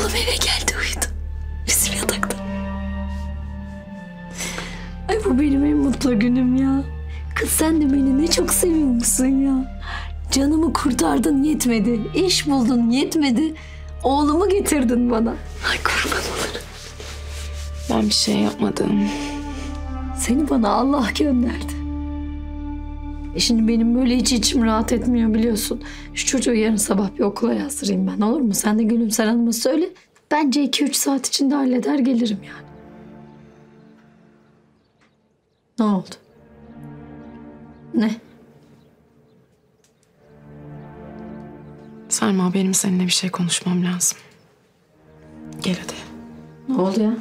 Oğlum eve geldi uyudu. Bizim yatakta. Ay bu benim en mutlu günüm ya. Kız sen de beni ne çok seviyormuşsun ya. Canımı kurtardın yetmedi. İş buldun yetmedi. Oğlumu getirdin bana. Ay kurban olurum. Ben bir şey yapmadım. Seni bana Allah gönderdi. E şimdi benim böyle hiç içim rahat etmiyor biliyorsun. Şu çocuğu yarın sabah bir okula yazdırayım ben olur mu? Sen de Gülümser Hanım'a söyle. Bence 2-3 saat içinde halleder gelirim yani. Ne oldu? Ne? Selma benim seninle bir şey konuşmam lazım. Gel hadi. Ne oldu ya?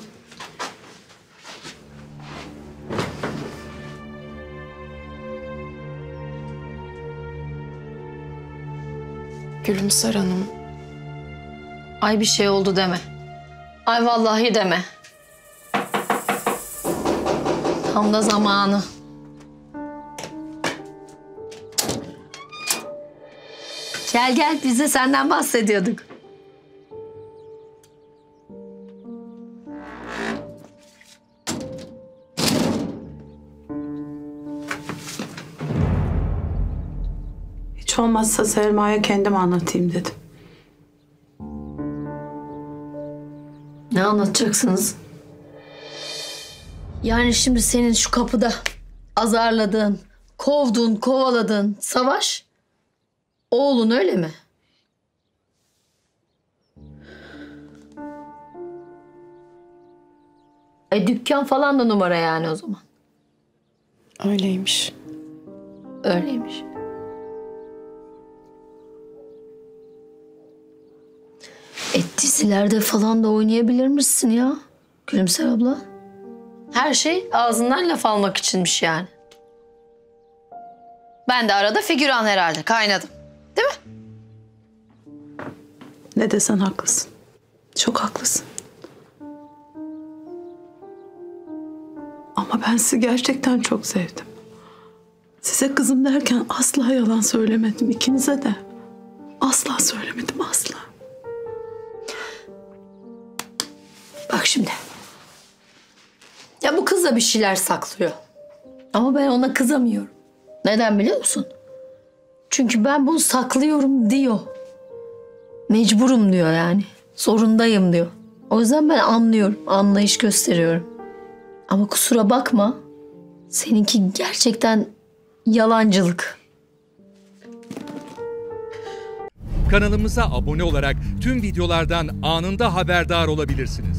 Gülümser Hanım. Ay bir şey oldu deme. Ay vallahi deme. Tam da zamanı. Gel gel biz de senden bahsediyorduk. Hiç olmazsa Selma'ya kendim anlatayım dedim. Ne anlatacaksınız? Yani şimdi senin şu kapıda azarladığın, kovduğun, kovaladığın savaş oğlun öyle mi? E dükkan falan da numara yani o zaman. Öyleymiş. Öyleymiş. E dizilerde falan da oynayabilir misin ya? Gülümser abla. Her şey ağzından laf almak içinmiş yani. Ben de arada figüran herhalde kaynadım. Değil mi? Ne desen haklısın. Çok haklısın. Ama ben sizi gerçekten çok sevdim. Size kızım derken asla yalan söylemedim ikinize de. Asla söylemedim Bak şimdi. Ya bu kız da bir şeyler saklıyor. Ama ben ona kızamıyorum. Neden biliyor musun? Çünkü ben bunu saklıyorum diyor. Mecburum diyor yani. Zorundayım diyor. O yüzden ben anlıyorum. Anlayış gösteriyorum. Ama kusura bakma. Seninki gerçekten yalancılık. Kanalımıza abone olarak tüm videolardan anında haberdar olabilirsiniz.